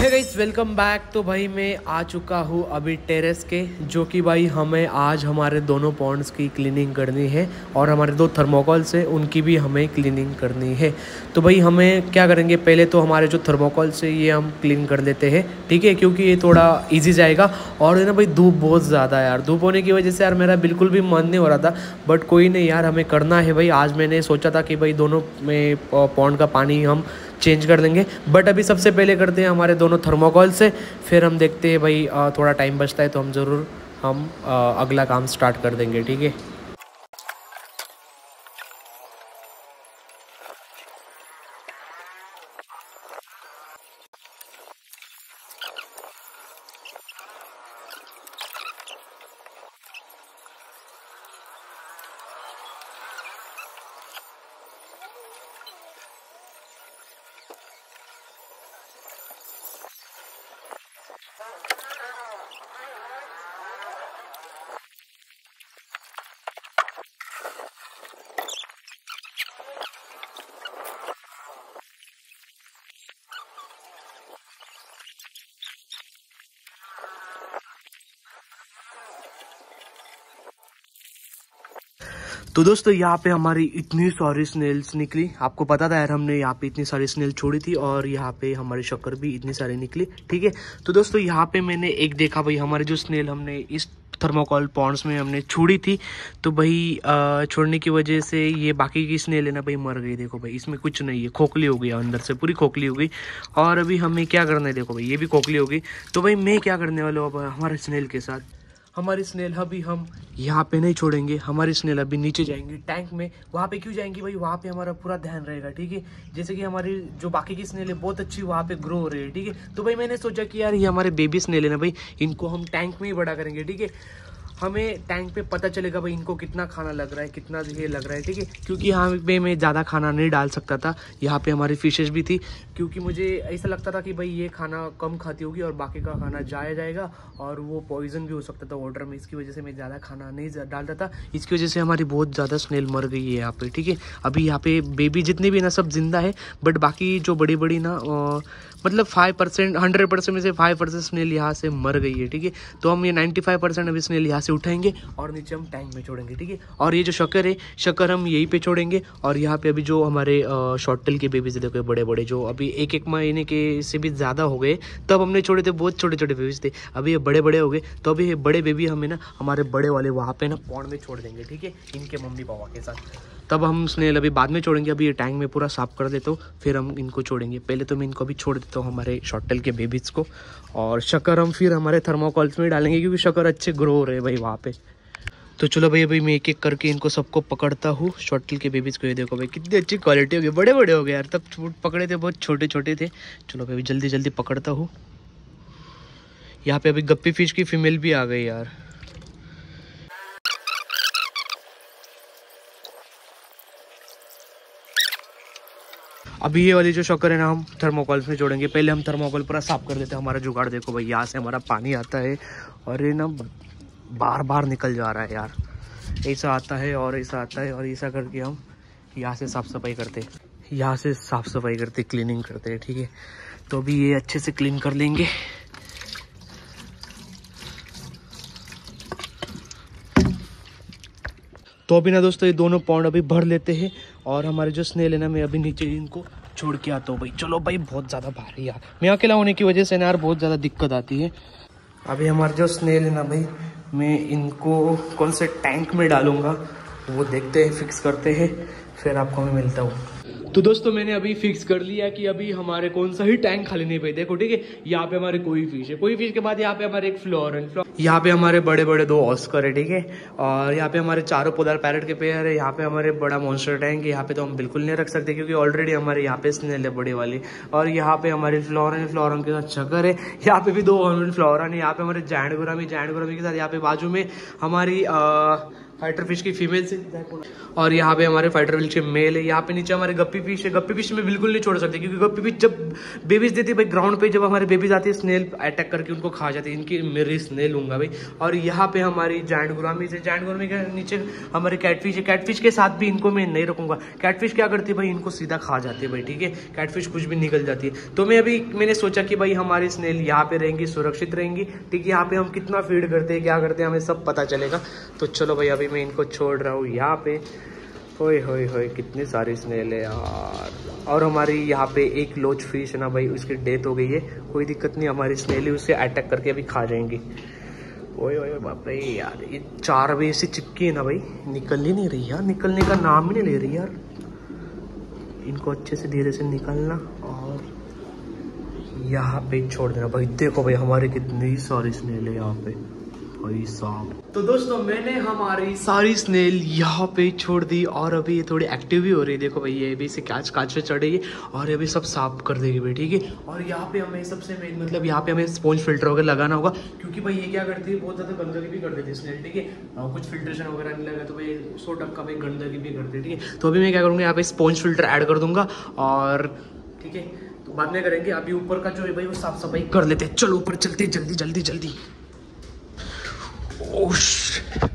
Guys welcome back तो भाई मैं आ चुका हूँ अभी टेरेस के, जो कि भाई हमें आज हमारे दोनों पॉन्ड्स की क्लीनिंग करनी है और हमारे दो थर्मोकॉल्स हैं, उनकी भी हमें क्लीनिंग करनी है। तो भाई हमें क्या करेंगे? पहले तो हमारे जो थर्मोकॉल्स है, ये हम क्लीन कर लेते हैं, ठीक है? क्योंकि ये थोड़ा ईजी जाएगा। और ना भाई, धूप बहुत ज़्यादा यार। धूप होने की वजह से यार मेरा बिल्कुल भी मन नहीं हो रहा था बट कोई नहीं यार, हमें करना है भाई। आज मैंने सोचा था कि भाई दोनों में पॉन्ड का पानी हम चेंज कर देंगे। बट अभी सबसे पहले करते हैं हमारे दोनों थर्मोकॉल से। फिर हम देखते हैं भाई थोड़ा टाइम बचता है तो हम ज़रूर हम अगला काम स्टार्ट कर देंगे, ठीक है? तो दोस्तों, यहाँ पे हमारी इतनी सारी स्नेल्स निकली। आपको पता था यार, हमने यहाँ पे इतनी सारी स्नेल छोड़ी थी और यहाँ पे हमारी शक्कर भी इतनी सारी निकली, ठीक है? तो दोस्तों, यहाँ पे मैंने एक देखा भाई, हमारे जो स्नेल हमने इस थर्मोकॉल पॉन्ड्स में हमने छोड़ी थी। तो भाई छोड़ने की वजह से ये बाकी की स्नेल है ना भाई, मर गई। देखो भाई, इसमें कुछ नहीं है, खोखली हो गई अंदर से पूरी खोखली हो गई। और अभी हमें क्या करना है, देखो भाई, ये भी खोखली हो गई। तो भाई, मैं क्या करने वाला हूँ हमारे स्नेल के साथ? हमारी स्नेल अभी हम यहाँ पे नहीं छोड़ेंगे, हमारी स्नेल अभी नीचे जाएँगे टैंक में। वहाँ पे क्यों जाएँगी भाई? वहाँ पे हमारा पूरा ध्यान रहेगा, ठीक है? जैसे कि हमारी जो बाकी की स्नेल है बहुत अच्छी वहाँ पे ग्रो हो रही है, ठीक है? तो भाई मैंने सोचा कि यार ये हमारे बेबी स्नेल है ना भाई, इनको हम टैंक में ही बड़ा करेंगे, ठीक है? हमें टैंक पे पता चलेगा भाई इनको कितना खाना लग रहा है, कितना ये लग रहा है, ठीक है? क्योंकि यहाँ पे मैं ज़्यादा खाना नहीं डाल सकता था, यहाँ पे हमारी फिशेज भी थी, क्योंकि मुझे ऐसा लगता था कि भाई ये खाना कम खाती होगी और बाकी का खाना जाया जाएगा और वो पॉइजन भी हो सकता था वाटर में, इसकी वजह से मैं ज़्यादा खाना नहीं डालता था। इसकी वजह से हमारी बहुत ज़्यादा स्मेल मर गई है यहाँ पर ठीक है? अभी यहाँ पे बेबी जितने भी ना, सब ज़िंदा है बट बाकी जो बड़ी बड़ी ना मतलब फाइव परसेंट हंड्रेड परसेंट में से फाइव परसेंट स्नेल यहाँ से मर गई है, ठीक है? तो हम ये नाइन्टी फाइव परसेंट अभी स्नेल यहाँ से उठाएँगे और नीचे हम टैंक में छोड़ेंगे, ठीक है? और ये जो शक्कर है, शक्कर हम यहीं पे छोड़ेंगे और यहाँ पे अभी जो हमारे शॉर्ट टेल के बेबीज देखो बड़े बड़े जो अभी एक एक महीने के से भी ज़्यादा हो गए, तब हमने छोड़े थे, बहुत छोटे छोटे बेबीज थे। अभी ये बड़े बड़े हो गए तो अभी ये बड़े बेबी हमें ना, हमारे बड़े वाले वहाँ पर ना पौड़ में छोड़ देंगे, ठीक है? इनके मम्मी पापा के साथ। तब हम स्नेल अभी बाद में छोड़ेंगे, अभी ये टैंक में पूरा साफ़ कर देता हूँ, फिर हम इनको छोड़ेंगे। पहले तो मैं इनको अभी छोड़ देता हूँ हमारे शॉर्टल के बेबीज़ को, और शक्कर हम फिर हमारे थर्मोकॉल्स में डालेंगे, क्योंकि शक्कर अच्छे ग्रो हो रहे हैं भाई वहाँ पे। तो चलो भाई, अभी मैं एक एक करके इनको सबको पकड़ता हूँ शॉर्टल के बेबीज़ को। ये देखो भाई, कितनी अच्छी क्वालिटी हो गई बड़े बड़े हो गए यार, तब पकड़े थे, बहुत छोटे छोटे थे। चलो भाई जल्दी जल्दी पकड़ता हूँ। यहाँ पे अभी गप्पी फ़िश की फीमेल भी आ गई यार। अभी ये वाली जो शक्कर है ना, हम थर्मोकॉल से जोड़ेंगे। पहले हम थर्मोकॉल पूरा साफ़ कर देते हैं, हमारा जुगाड़ देखो भाई, यहाँ से हमारा पानी आता है और ये ना बार बार निकल जा रहा है यार। ऐसा आता है और ऐसा आता है और ऐसा करके हम यहाँ से साफ़ सफ़ाई करते यहाँ से साफ़ सफ़ाई करते क्लीनिंग करते ठीक है? तो अभी ये अच्छे से क्लीन कर लेंगे। तो अभी ना दोस्तों, ये दोनों पौंड अभी भर लेते हैं और हमारे जो स्नेल है ना मैं अभी नीचे इनको छोड़ के आता हूँ भाई। चलो भाई, बहुत ज़्यादा भारी यार। मैं अकेला होने की वजह से ना यार, बहुत ज़्यादा दिक्कत आती है। अभी हमारे जो स्नेल है ना भाई, मैं इनको कौन से टैंक में डालूँगा, वो देखते हैं फिक्स करते हैं, फिर आपको मैं मिलता हूँ। तो दोस्तों मैंने अभी फिक्स कर लिया कि अभी हमारे कौन सा ही टैंक खाली नहीं पे देखो ठीक है यहाँ पे हमारे कोई फ़िश है कोई फ़िश के बाद यहाँ पे हमारे एक फ्लोर है यहाँ पे हमारे बड़े बड़े दो ऑस्कर है ठीक है और यहाँ पे हमारे चारों पोदार पैरट के पेयर है यहाँ पे हमारे बड़ा मॉन्स्टर टैंक है यहाँ पे तो हम बिल्कुल नहीं रख सकते क्योंकि ऑलरेडी हमारे यहाँ पे स्नेल है बड़ी वाली और यहाँ पे हमारे फ्लोरन फ्लोरन के साथ चक्कर है यहाँ पे भी दो फ्लोरन है यहाँ पे हमारे जैंड गुरामी जैंड गुरामी के साथ यहाँ पे बाजू में हमारी फाइटर फ़िश की फीमेल से। और यहाँ पे हमारे फाइटर फ़िश के मेल है। यहाँ पे नीचे हमारे गप्पी फ़िश है। गप्पी फ़िश में बिल्कुल नहीं छोड़ सकते, क्योंकि गप्पी फ़िश जब बेबीज देती है, भाई ग्राउंड पे जब हमारे बेबीज आती है स्नेल अटैक करके उनको खा जाती है। इनकी, मेरी स्नेल लूँगा भाई। और यहाँ पे हमारी जैंड गुरामी से जैंड गुरामी के नीचे हमारे कैटफिश है। कैटफिश के साथ भी इनको मैं नहीं रखूँगा कैटफिश क्या करती है भाई? इनको सीधा खा जाती है भाई, ठीक है? कैटफिश कुछ भी निकल जाती है। तो मैं अभी मैंने सोचा कि भाई हमारी स्नेल यहाँ पे रहेंगी, सुरक्षित रहेंगी। ठीक है, यहाँ पे हम कितना फ़ीड करते हैं, क्या करते हैं, हमें सब पता चलेगा। तो चलो भाई, अभी मैं इनको छोड़ रहा हूँ यहाँ पे। होए होए होए, कितनी सारी स्नेल है यार। और हमारी यहाँ पे एक लोच फ़िश है ना भाई, उसकी डेथ हो गई है। कोई दिक्कत नहीं, हमारी स्नेल है उससे अटैक करके अभी खा जाएँगी। ओए ओए बाप रे, यार, ये चार बजे से चिपकी है ना भाई। निकल ही नहीं रही यार, निकलने का नाम ही नहीं ले रही यार। इनको अच्छे से धीरे से निकलना और यहाँ पे छोड़ देना। भाई, देखो भाई, हमारे कितनी सारी स्नेल है यहाँ पे। भाई साहब तो दोस्तों मैंने हमारी सारी स्नेल यहाँ पे छोड़ दी और अभी ये थोड़ी एक्टिव भी हो रही है। देखो भाई ये भी से कांच कांच पे चढ़ेगी और ये भी सब साफ़ कर देगी भाई ठीक है? और यहाँ पे हमें सबसे मेन मतलब यहाँ पे हमें स्पॉन्ज फ़िल्टर वगैरह लगाना होगा क्योंकि भाई ये क्या करती है बहुत ज़्यादा गंदगी भी कर देती है स्नेल ठीक है? कुछ फिल्ट्रेशन वगैरह नहीं लगा तो भाई सौ टक्का भाई गंदगी भी करती है ठीक है? तो अभी मैं क्या करूँगा यहाँ पे स्पॉन्ज फ़िल्टर ऐड कर दूँगा और ठीक है? तो बाद में करेंगे अभी ऊपर का जो है भाई वो साफ़ सफ़ाई कर लेते हैं। चलो ऊपर चलते जल्दी जल्दी जल्दी। Oh, shit.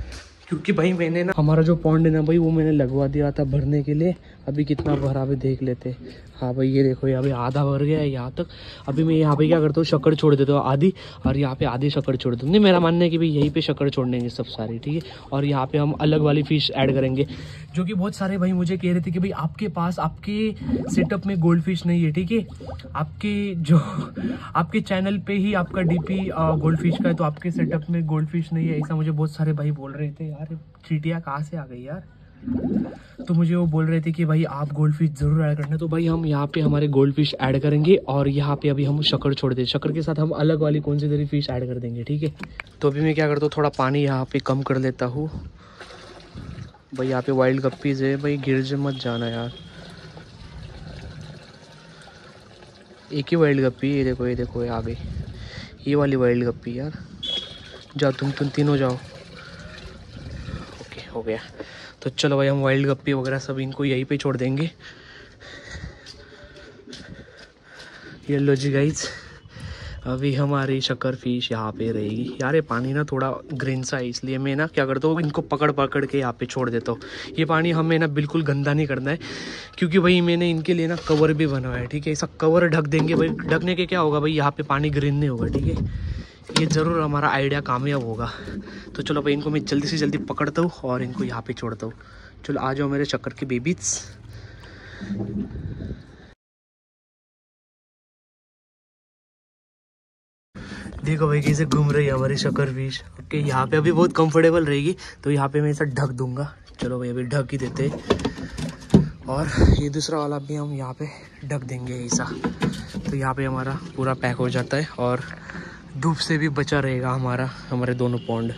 क्योंकि भाई मैंने ना हमारा जो पॉन्ड है ना भाई, वो मैंने लगवा दिया था भरने के लिए। अभी कितना भरा भी देख लेते हाँ। भाई, ये देखो, यहाँ पे आधा भर गया है यहाँ तक। अभी मैं यहाँ पे क्या करता हूँ, शक्कर छोड़ देता हूँ आधी, और यहाँ पे आधी शक्कर छोड़ देता हूँ नहीं, मेरा मानना है कि भाई यहीं पे शक्कर छोड़ देंगे सब सारे, ठीक है? और यहाँ पे हम अलग वाली फ़िश ऐड करेंगे। जो कि बहुत सारे भाई मुझे कह रहे थे कि भाई आपके पास, आपके सेटअप में गोल्ड फ़िश नहीं है, ठीक है? आपके जो, आपके चैनल पे ही आपका डीपी गोल्ड फ़िश का है तो आपके सेटअप में गोल्ड फ़िश नहीं है, ऐसा मुझे बहुत सारे भाई बोल रहे थे यार। चीटियाँ कहाँ से आ गई यार? तो मुझे वो बोल रहे थे कि भाई, आप गोल्ड फ़िश ज़रूर ऐड करना तो भाई, हम यहाँ पे हमारे गोल्ड फ़िश ऐड करेंगे और यहाँ पे अभी हम शक्कर छोड़ दें। शक्कर के साथ हम अलग वाली कौन सी तरी फ़िश ऐड कर देंगे, ठीक है? तो अभी मैं क्या करता हूँ, थोड़ा पानी यहाँ पे कम कर लेता हूँ। भाई, यहाँ पे वाइल्ड गप्पीज है। भाई गिर मत जाना यार। एक ही वाइल्ड गप्पी ये देखो ये देखो, ये आ गई। ये वाली वाइल्ड गप्पी यार। जाओ, तुम तुम तीनों जाओ। हो गया। तो चलो भाई, हम वाइल्ड गप्पी वगैरह सब इनको यहीं पे छोड़ देंगे। ये लो जी गाइज़ अभी हमारी शक्कर फ़िश यहाँ पे रहेगी। यार, ये पानी ना थोड़ा ग्रीन सा है, इसलिए मैं ना, क्या करता हूँ, इनको पकड़ पकड़ के यहाँ पे छोड़ देता हूँ। ये पानी हमें ना बिल्कुल गंदा नहीं करना है, क्योंकि भाई मैंने इनके लिए ना कवर भी बनवाया है, ठीक है? ऐसा कवर ढक देंगे भाई। ढकने के क्या होगा भाई, यहाँ पे पानी ग्रीन नहीं होगा, ठीक है? ये ज़रूर हमारा आइडिया कामयाब होगा। तो चलो भाई, इनको मैं जल्दी से जल्दी पकड़ता हूँ और इनको यहाँ पे छोड़ता हूँ। चलो, आ जाओ मेरे चक्कर के बेबीज। देखो भाई, कैसे घूम रही है हमारी शक्कर फ़िश ओके, यहाँ पे अभी बहुत कंफर्टेबल रहेगी तो यहाँ पे मैं ऐसा ढक दूँगा। चलो भाई, अभी ढक ही देते और ये दूसरा वाला भी हम यहाँ पे ढक देंगे ऐसा। तो यहाँ पे हमारा पूरा पैक हो जाता है और धूप से भी बचा रहेगा हमारा, हमारे दोनों पौंड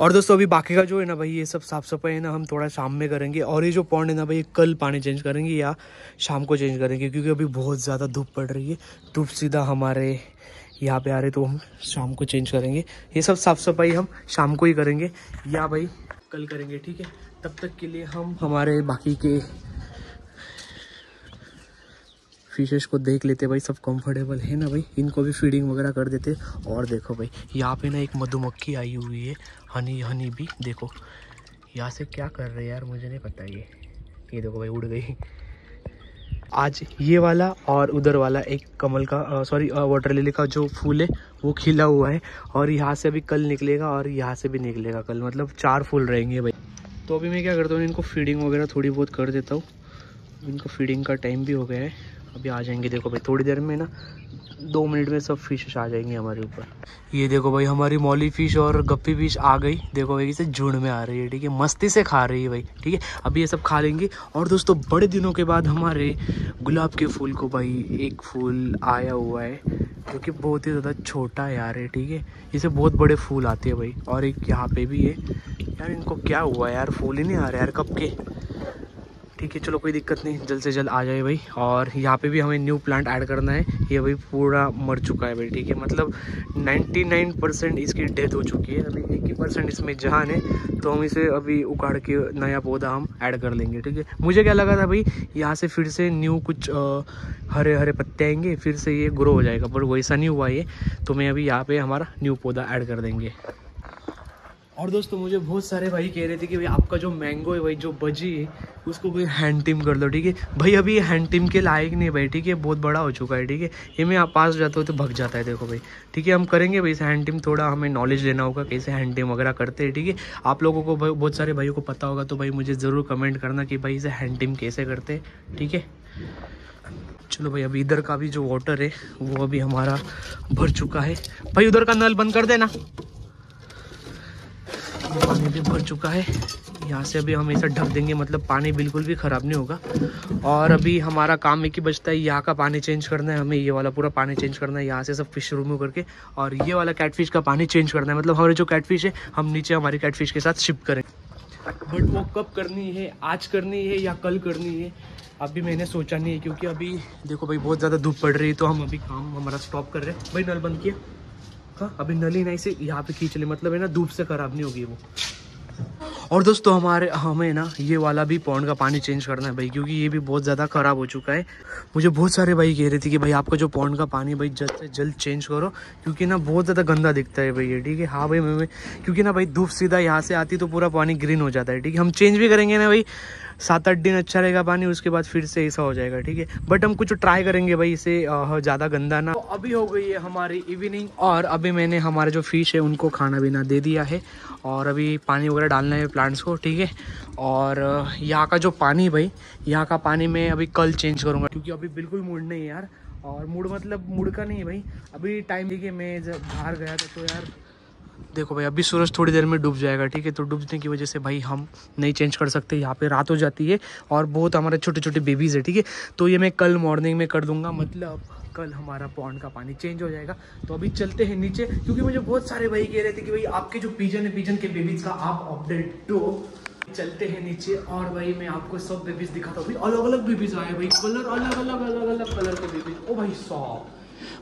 और दोस्तों, अभी बाकी का जो है ना भाई, ये सब साफ़ सफ़ाई है ना, हम थोड़ा शाम में करेंगे। और ये जो पौंड है ना भाई कल पानी चेंज करेंगे या शाम को चेंज करेंगे, क्योंकि अभी बहुत ज़्यादा धूप पड़ रही है। धूप सीधा हमारे यहाँ पे आ रहे तो हम शाम को चेंज करेंगे। ये सब साफ़ सफ़ाई हम शाम को ही करेंगे। या भाई, कल करेंगे, ठीक है? तब तक के लिए हम हमारे बाकी के फिशेस को देख लेते भाई, सब कंफर्टेबल है ना भाई? इनको भी फीडिंग वगैरह कर देते। और देखो भाई, यहाँ पे ना एक मधुमक्खी आई हुई है, हनी हनी भी। देखो, यहाँ से क्या कर रहे हैं यार, मुझे नहीं पता ये। ये देखो भाई, उड़ गई। आज ये वाला और उधर वाला, एक कमल का सॉरी वाटर लिली का जो फूल है, वो खिला हुआ है। और यहाँ से अभी कल निकलेगा और यहाँ से भी निकलेगा कल। मतलब चार फूल रहेंगे भाई। तो अभी मैं क्या करता हूँ, इनको फीडिंग वगैरह थोड़ी बहुत कर देता हूँ। इनको फीडिंग का टाइम भी हो गया है। अभी आ जाएँगे। देखो भाई, थोड़ी देर में ना, दो मिनट में सब फ़िश आ जाएँगी हमारे ऊपर। ये देखो भाई, हमारी मौली फ़िश और गप्पी फ़िश आ गई। देखो भाई, इसे झुंड में आ रही है, ठीक है? मस्ती से खा रही है भाई, ठीक है? अभी ये सब खा लेंगे। और दोस्तों, बड़े दिनों के बाद हमारे गुलाब के फूल को भाई, एक फूल आया हुआ है, जो कि बहुत ही ज़्यादा छोटा यार है ठीक है? इसे बहुत बड़े फूल आते हैं भाई। और एक यहाँ पे भी है। यार, इनको क्या हुआ यार? फूल ही नहीं आ रहा यार, कब के? ठीक है चलो कोई दिक्कत नहीं जल्द से जल्द आ जाए भाई। और यहाँ पे भी हमें न्यू प्लांट ऐड करना है। ये भाई पूरा मर चुका है भाई ठीक है। मतलब 99 परसेंट इसकी डेथ हो चुकी है। अभी एक ही परसेंट इसमें जहान है तो हम इसे अभी उखाड़ के नया पौधा हम ऐड कर लेंगे ठीक है। मुझे क्या लगा था भाई यहाँ से फिर से न्यू कुछ आ, हरे हरे पत्ते आएँगे फिर से ये ग्रो हो जाएगा पर वैसा नहीं हुआ ये। तो मैं अभी यहाँ पर हमारा न्यू पौधा ऐड कर देंगे। और दोस्तों, मुझे बहुत सारे भाई कह रहे थे कि भाई आपका जो मैंगो है, भाई, जो बजी है, उसको कोई हैंड टीम कर दो, ठीक है? भाई, अभी हैंड टीम के लायक नहीं है भाई, ठीक है? बहुत बड़ा हो चुका है, ठीक है? ये मैं आप पास जाता हूँ तो भग जाता है, देखो भाई, ठीक है? हम करेंगे भाई इसे हैंड टीम थोड़ा हमें नॉलेज लेना होगा कैसे हैंड टीम वगैरह करते हैं, ठीक है? आप लोगों को बहुत सारे भाइयों को पता होगा तो भाई मुझे ज़रूर कमेंट करना कि भाई इसे हैंड टीम कैसे करते हैं, ठीक है? चलो भाई, अभी इधर का भी जो वाटर है, वो अभी हमारा भर चुका है। भाई, उधर का नल बंद कर देना। पानी भी भर चुका है। यहाँ से अभी हम इसे ढक देंगे मतलब पानी बिल्कुल भी ख़राब नहीं होगा। और अभी हमारा काम एक ही बचता है, यहाँ का पानी चेंज करना है, हमें ये वाला पूरा पानी चेंज करना है, यहाँ से सब फ़िश रिमूव करके, और ये वाला कैटफिश का पानी चेंज करना है। मतलब हमारे जो कैटफिश है, हम नीचे हमारी कैटफिश के साथ शिफ्ट करें। बट वो कब करनी है, आज करनी है या कल करनी है, अभी मैंने सोचा नहीं है, क्योंकि अभी देखो भाई बहुत ज़्यादा धूप पड़ रही है तो हम अभी काम, हमारा स्टॉप कर रहे हैं। भाई नल बंद किया। हाँ अभी नली नहीं से यहाँ पे खींच ले। मतलब है ना, धूप से खराब नहीं होगी वो। और दोस्तों, हमारे, हमें ना ये वाला भी पौंड का पानी चेंज करना है भाई, क्योंकि ये भी बहुत ज़्यादा ख़राब हो चुका है। मुझे बहुत सारे भाई कह रहे थे कि भाई, आपका जो पौंड का पानी भाई, जल्द से जल्द चेंज करो, क्योंकि ना बहुत ज़्यादा गंदा दिखता है भाई ये, ठीक है? हाँ भाई, मैं क्योंकि ना भाई, धूप सीधा यहाँ से आती तो पूरा पानी ग्रीन हो जाता है, ठीक है? हम चेंज भी करेंगे ना भाई सात आठ दिन अच्छा रहेगा पानी, उसके बाद फिर से ऐसा हो जाएगा, ठीक है? बट हम कुछ ट्राई करेंगे भाई, इसे ज़्यादा गंदा ना। तो अभी हो गई है हमारी इवनिंग और अभी मैंने हमारे जो फ़िश है, उनको खाना पीना दे दिया है, और अभी पानी वगैरह डालना है प्लांट्स को, ठीक है? और यहाँ का जो पानी भाई, यहाँ का पानी मैं अभी कल चेंज करूँगा, क्योंकि अभी बिल्कुल मूड नहीं है यार। और मूड मतलब मूड का नहीं है भाई। अभी टाइम देखिए, मैं जब बाहर गया था तो यार, देखो भाई, अभी सूरज थोड़ी देर में डूब जाएगा, ठीक है? तो डूबने की वजह से भाई हम नहीं चेंज कर सकते। यहाँ पे रात हो जाती है और बहुत हमारे छोटे छोटे बेबीज़ है, ठीक है? तो ये मैं कल मॉर्निंग में कर दूँगा मतलब कल हमारा पॉन्ड का पानी चेंज हो जाएगा। तो अभी चलते हैं नीचे, क्योंकि मुझे बहुत सारे भाई कह रहे थे कि भाई आपके जो पीजन है पीजन के बेबीज का आप अपडेट दो। चलते हैं नीचे, और भाई मैं आपको सब बेबीज दिखाता हूँ। अलग अलग बेबीज आए भाई। कलर अलग अलग अलग अलग कलर के बेबीज ओ भाई सॉफ्ट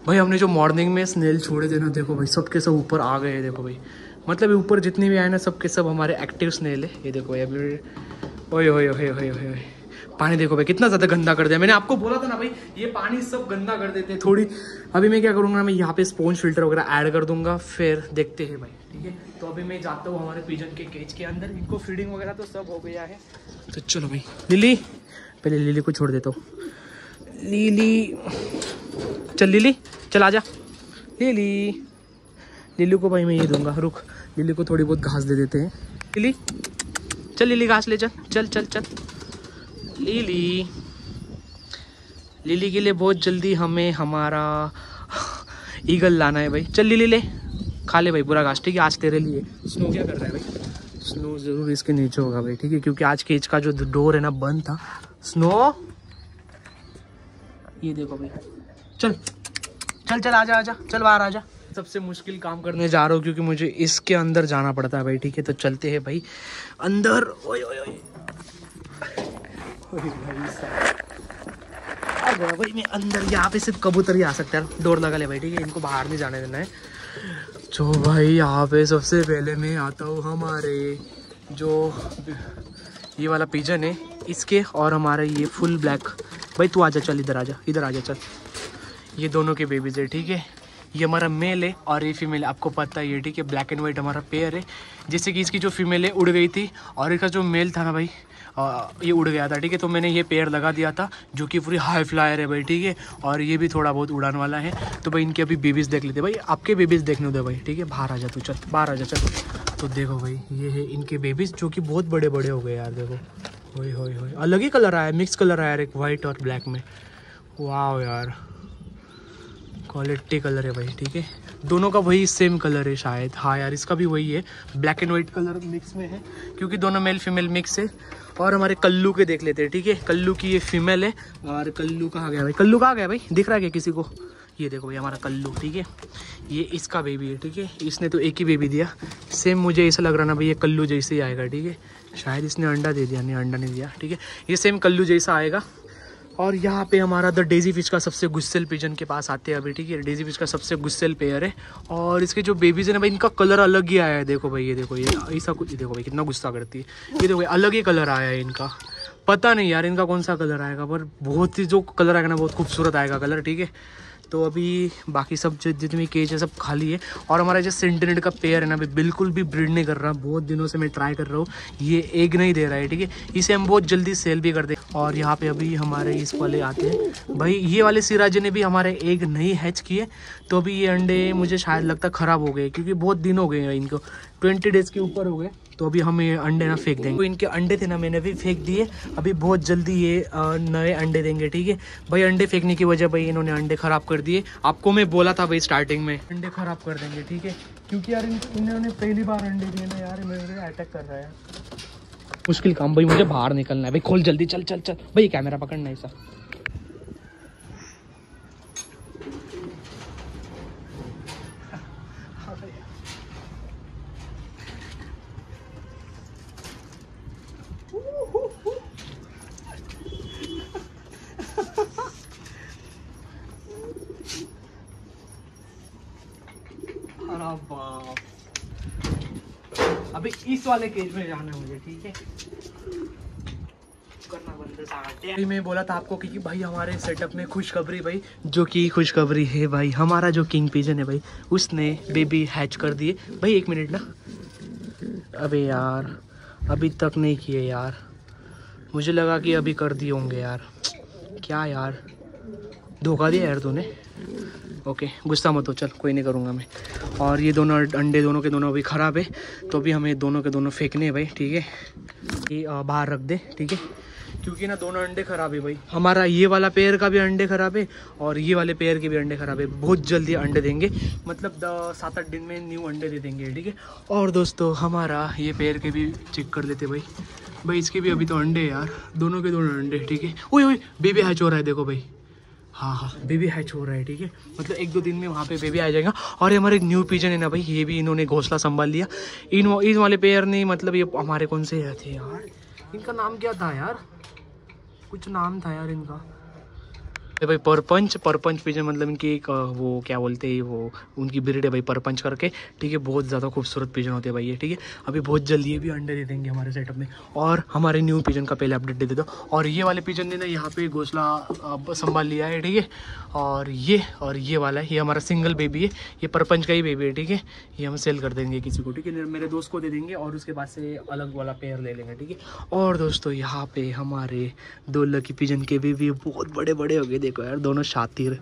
भाई हमने जो मॉर्निंग में स्नेल छोड़े थे ना, देखो भाई, सबके सब ऊपर आ गए देखो भाई। मतलब ऊपर जितने भी आए ना, सबके सब हमारे एक्टिव स्नेल है। ये देखो भाई, अभी ओए ओए ओए ओए ओए। पानी देखो भाई, कितना ज़्यादा गंदा कर दिया। मैंने आपको बोला था ना भाई, ये पानी सब गंदा कर देते हैं थोड़ी। अभी मैं क्या करूँगा मैं यहाँ पे स्पॉन्ज फ़िल्टर वगैरह ऐड कर दूँगा, फिर देखते हैं भाई, ठीक है? तो अभी मैं जाता हूँ हमारे पिजन के केज के अंदर। इनको फीडिंग वगैरह तो सब हो गया है। तो चलो भाई, लिली, पहले लिली को छोड़ देता हूँ। लिली, चल लिली, चल आ जा लिली लिली को भाई मैं ये दूँगा, रुक। लिली को थोड़ी बहुत घास दे देते हैं। लिली, चल लिली, घास ले, चल चल चल चल। लिली। लिली के लिए बहुत जल्दी हमें हमारा ईगल लाना है भाई। चल लिली ले। खा ले भाई पूरा घास। ठीक है, आज तेरे लिए। स्नो क्या कर रहा है भाई? स्नो ज़रूर इसके नीचे होगा भाई। ठीक है, क्योंकि आज केज का जो डोर है ना, बंद था। स्नो। ये देखो भाई। चल। चल चल, आजा आजा। चल, बाहर आजा। सबसे मुश्किल काम करने जा रहा हूँ, क्योंकि मुझे इसके अंदर जाना पड़ता है भाई। ठीक है तो चलते हैं भाई। अंदर। ओए ओए ओए। भाई मैं अंदर, यहाँ पे सिर्फ़ कबूतर ही आ सकता है। डोर लगा ले भाई, ठीक है? इनको बाहर नहीं जाने देना है। जो भाई, यहाँ पे सबसे पहले मैं आता हूँ हमारे जो ये वाला पिजन है, इसके और हमारे ये फुल ब्लैक भाई, तू आजा, चल, इधर आजा इधर आजा, चल। ये दोनों के बेबीज है, ठीक है? ये हमारा मेल है और ये फीमेल आपको पता है ये ठीक है? ब्लैक एंड वाइट हमारा पेयर है। जैसे कि इसकी जो फीमेल है, उड़ गई थी और इसका जो मेल था ना भाई ये उड़ गया था, ठीक है? तो मैंने ये पेड़ लगा दिया था, जो कि पूरी हाई फ्लायर है भाई, ठीक है? और ये भी थोड़ा बहुत उड़ान वाला है। तो भाई इनके अभी बेबीज़ देख लेते भाई आपके बेबीज़ देखने दो भाई, ठीक है? बाहर आ जा तू चल बाहर आ जा चल। तो देखो भाई, ये है इनके बेबीज़ जो कि बहुत बड़े बड़े हो गए यार, देखो। हो हो अलग ही कलर आया मिक्स कलर आया एक वाइट और ब्लैक में। वाह यार। क्वालिटी कलर है भाई, ठीक है? दोनों का वही सेम कलर है शायद। हाँ यार, इसका भी वही है। Black and white colour mix में है, क्योंकि दोनों मेल फीमेल मिक्स है। और हमारे कल्लू के देख लेते हैं, ठीक है? कल्लू की ये फीमेल है और कल्लू कहाँ गया भाई? कल्लू कहाँ गया भाई? दिख रहा है क्या किसी को? ये देखो भाई हमारा कल्लू, ठीक है? ये इसका बेबी है, ठीक है? इसने तो एक ही बेबी दिया। सेम मुझे ऐसा लग रहा ना भाई, ये कल्लू जैसे ही आएगा, ठीक है? शायद इसने अंडा दे दिया, नहीं, अंडा नहीं दिया, ठीक है? ये सेम कल्लू जैसा आएगा। और यहाँ पे हमारा द डेजी फ़िश का सबसे गुस्सेल पिजन के पास आते हैं अभी, ठीक है? डेजी फ़िश का सबसे गुस्सेल पेयर है। और इसके जो बेबीज है ना भाई, इनका कलर अलग ही आया है। देखो भाई, ये देखो, ये ऐसा कुछ देखो भाई, कितना गुस्सा करती है। ये देखो अलग ही कलर आया है इनका। पता नहीं यार, इनका कौन सा कलर आएगा, पर बहुत ही जो कलर आएगा ना, बहुत खूबसूरत आएगा कलर ठीक है? तो अभी बाकी सब जो जितनी केज है सब खाली है। और हमारा जो सेंटिनेट का पेयर है ना, अभी बिल्कुल भी ब्रीड नहीं कर रहा। बहुत दिनों से मैं ट्राई कर रहा हूँ। ये एग नहीं दे रहा है, ठीक है? इसे हम बहुत जल्दी सेल भी कर दे। और यहाँ पे अभी हमारे इस वाले आते हैं। भाई, ये वाले सिराजे ने भी हमारे एग नहीं हैच किए। तो अभी ये अंडे मुझे शायद लगता ख़राब हो गए, क्योंकि बहुत दिन हो गए हैं इनको। ट्वेंटी डेज़ के ऊपर हो गए। तो अभी हम ये अंडे ना फेंक देंगे। तो इनके अंडे थे ना मैंने भी फेंक दिए। अभी बहुत जल्दी ये नए अंडे देंगे ठीक है? भाई अंडे फेंकने की वजह भाई इन्होंने अंडे ख़राब कर दिए। आपको मैं बोला था भाई स्टार्टिंग में। अंडे ख़राब कर देंगे ठीक है? क्योंकि यार इन्होंने पहली बार अंडे दिए ना यार मेरे अटैक कर रहा है। मुश्किल काम भाई मुझे बाहर निकलना है। भाई खोल जल्दी चल चल चल। भाई कैमरा पकड़ना ऐसा अभी इस वाले केज में जाना मुझे, ठीक है? मैं बोला था आपको कि भाई हमारे सेटअप में खुशखबरी भाई, जो कि खुशखबरी है भाई, हमारा जो किंग पिजन है भाई, उसने बेबी हैच कर दिए। भाई, एक मिनट ना। अबे यार, अभी तक नहीं किए यार। मुझे लगा कि अभी कर दिए होंगे यार। क्या यार? धोखा दिया यार तूने। ओके, गुस्सा मत हो, चल, कोई नहीं करूँगा मैं। और ये दोनों अंडे दोनों के दोनों अभी ख़राब है तो अभी हमें दोनों के दोनों फेंकने हैं भाई, ठीक है? ये बाहर रख दे, ठीक है? क्योंकि ना दोनों अंडे ख़राब है भाई। हमारा ये वाला पेयर का भी अंडे ख़राब है, और ये वाले पेयर के भी अंडे ख़राब है। बहुत जल्दी अंडे देंगे मतलब सात आठ दिन में न्यू अंडे दे देंगे, ठीक है? और दोस्तों, हमारा ये पेयर के भी चेक कर लेते भाई। भाई, इसके भी अभी तो अंडे यार, दोनों के दोनों अंडे, ठीक है? ओए ओए बेबी हैच हो रहा है, देखो भाई। हाँ हाँ बेबी हैच हो रहा है, ठीक है? मतलब एक दो दिन में वहाँ पे बेबी आ जाएगा। और ये हमारे न्यू पिजन है ना भाई, ये भी इन्होंने घोसला संभाल लिया। इन इन वाले पेयर ने मतलब ये हमारे कौन से थे यार? इनका नाम क्या था यार? कुछ नाम था यार इनका। भाई परपंच परपंच पिजन मतलब इनकी एक, वो क्या बोलते हैं, वो, उनकी ब्रीड है भाई परपंच करके, ठीक है, बहुत ज़्यादा खूबसूरत पिजन होते हैं भाई ये, ठीक है। अभी बहुत जल्दी ये भी अंडे दे देंगे हमारे सेटअप में। और हमारे न्यू पिजन का पहले अपडेट दे दे दो और ये वाले पिजन ने ना यहाँ पे घोसला संभाल लिया है, ठीक है। और ये और ये वाला है ये हमारा सिंगल बेबी है, ये परपंच का ही बेबी है, ठीक है। ये हम सेल कर देंगे किसी को, ठीक है। मेरे दोस्त को दे देंगे और उसके बाद से अलग वाला पेयर ले लेंगे, ठीक है। और दोस्तों, यहाँ पे हमारे दो लकी पिजन के बेबी बहुत बड़े बड़े हो गए देखो यार, दोनों शातिर।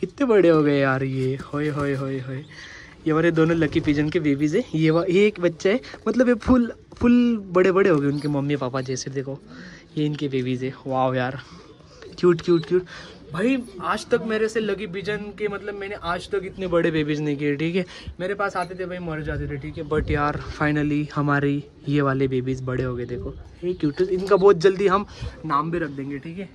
कितने बड़े हो गए यार ये। होए होए होए होए। ये हमारे दोनों लकी पिजन के बेबीज है। ये ये एक बच्चा है। मतलब ये फुल फुल बड़े बड़े हो गए उनके मम्मी पापा जैसे, देखो। ये इनके बेबीज है। वाह यार। क्यूट क्यूट क्यूट भाई, आज तक मेरे से लगी बिजन के मतलब मैंने आज तक इतने बड़े बेबीज नहीं किए, ठीक है? मेरे पास आते थे, भाई मर जाते थे, ठीक है? बट यार फाइनली हमारी ये वाले बेबीज बड़े हो गए, देखो। ये क्यूट इनका बहुत जल्दी हम नाम भी रख देंगे, ठीक है?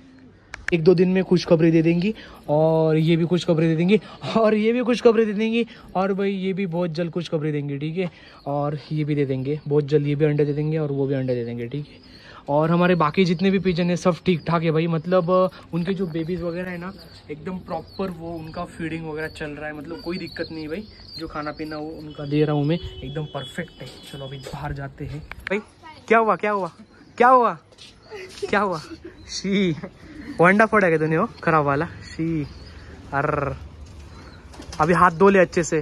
एक दो दिन में खुशखबरी दे देंगी और ये भी खुशखबरी दे देंगी और ये भी कुछ खबरें दे देंगी और भाई ये भी बहुत जल्द खुशखबरी देंगे, ठीक है? और ये भी दे देंगे, बहुत जल्द ये भी अंडे दे देंगे और वो भी अंडे दे देंगे, ठीक है? और हमारे बाकी जितने भी पिजन है, सब ठीक ठाक है भाई मतलब उनके जो बेबीज़ वगैरह है ना, एकदम प्रॉपर वो उनका फीडिंग वगैरह चल रहा है मतलब कोई दिक्कत नहीं भाई, जो खाना पीना वो उनका दे रहा हूँ मैं, एकदम परफेक्ट है। चलो, अभी बाहर जाते हैं। भाई, क्या हुआ क्या हुआ? क्या हुआ? क्या हुआ? शी वंडा फोड़ा क्या तूने वो? खराब वाला? शी, अर। अभी हाथ धो ले अच्छे से।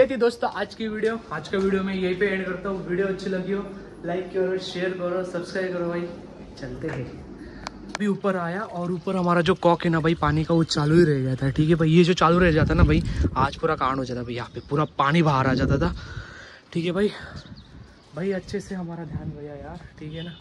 ये थी दोस्तों, आज की वीडियो, आज का वीडियो मैं यहीं पे एंड करता हूँ। वीडियो अच्छी लगी हो लाइक करो शेयर करो सब्सक्राइब करो भाई। चलते हैं। अभी ऊपर आया और ऊपर हमारा जो कॉक है ना भाई, पानी का वो चालू ही रह गया था। ठीक है भाई, ये जो चालू रह जाता ना भाई, आज पूरा कांड हो जाता भाई, यहाँ पे पूरा पानी बाहर आ जाता था। ठीक है भाई भाई अच्छे से हमारा ध्यान भैया यार। ठीक है ना?